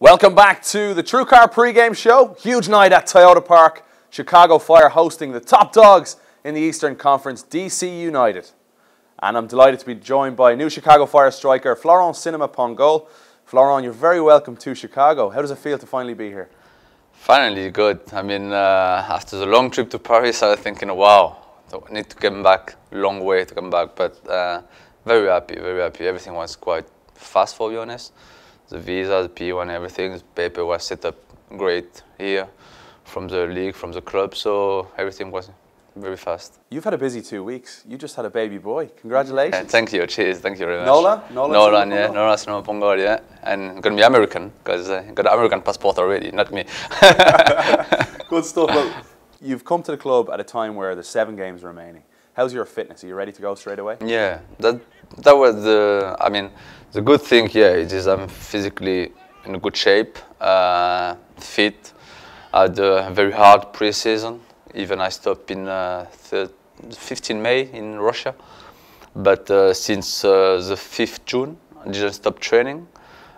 Welcome back to the TrueCar pregame show. Huge night at Toyota Park. Chicago Fire hosting the top dogs in the Eastern Conference, DC United. And I'm delighted to be joined by new Chicago Fire striker Florent Sinama Pongolle. Florent, you're very welcome to Chicago. How does it feel to finally be here? Finally, good. I mean, uh, after the long trip to Paris, I was thinking, wow, I need to come back. Long way to come back, but uh, very happy, very happy. Everything was quite fast, for be honest. The visa, the P1, everything, the paper was set up great here from the league, from the club, so everything was very fast. You've had a busy two weeks. You just had a baby boy. Congratulations. And thank you, cheers, thank you very much. Nola? Nola Nolan, Sinama yeah, Pongolle? Nolan Sinama Pongolle, yeah. And gonna be American, because uh, got an American passport already, not me. Good stuff. Well, you've come to the club at a time where there's seven games remaining. How's your fitness? Are you ready to go straight away? Yeah, that that was the. I mean, the good thing here is I'm physically in good shape, uh, fit. I had a very hard pre-season. Even I stopped in uh, thir- 15 May in Russia, but uh, since uh, the 5th June, I didn't stop training.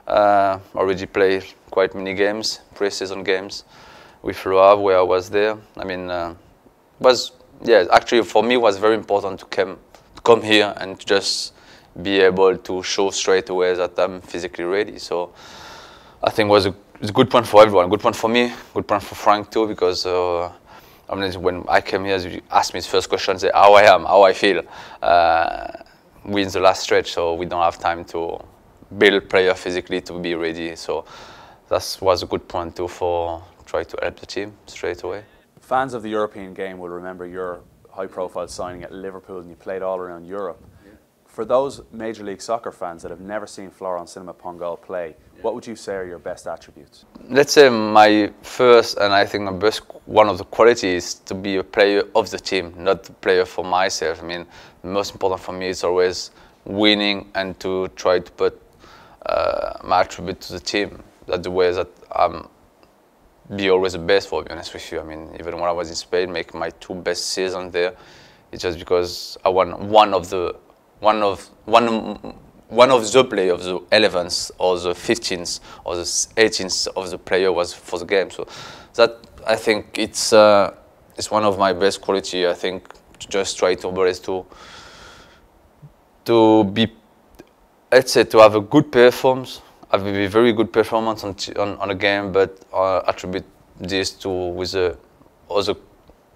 Uh, already played quite many games, pre-season games, with Havre where I was there. I mean, uh, was yeah actually for me was very important to come to come here and just be able to show straight away that I'm physically ready. So I think was a, it's a good point for everyone. Good point for me. Good point for Frank too because. Uh, I mean, when I came here, you asked me his first question, say how I am, how I feel. Uh, we in the last stretch, so we don't have time to build player physically to be ready. So that was a good point too for try to help the team straight away. Fans of the European game will remember your high profile signing at Liverpool and you played all around Europe. For those Major League Soccer fans that have never seen Florent Sinama Pongolle play, what would you say are your best attributes? Let's say my first and I think my best one of the qualities to be a player of the team, not a player for myself. I mean, the most important for me is always winning and to try to put uh, my attribute to the team. That's the way that I'm be always the best for be honest with you. I mean, even when I was in Spain, make my two best seasons there, it's just because I won one of the one of one one of the play of the 11th or the 15th or the 18th of the player was for the game. So that I think it's uh, it's one of my best quality. I think to just try to always to to be let's say to have a good performance, have a very good performance on, on, on a game, but uh, attribute this to with the other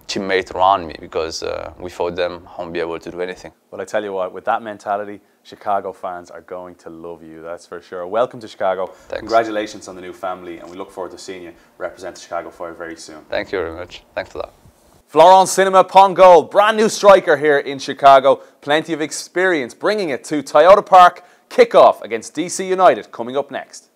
teammate around me because uh, without them, I won't be able to do anything. Well, I tell you what, with that mentality, Chicago fans are going to love you, that's for sure. Welcome to Chicago. Thanks. Congratulations on the new family, and we look forward to seeing you represent the Chicago Fire very soon. Thank you very much. Thanks for that. Florent Sinama Pongolle, brand new striker here in Chicago. Plenty of experience bringing it to Toyota Park. Kickoff against DC United coming up next.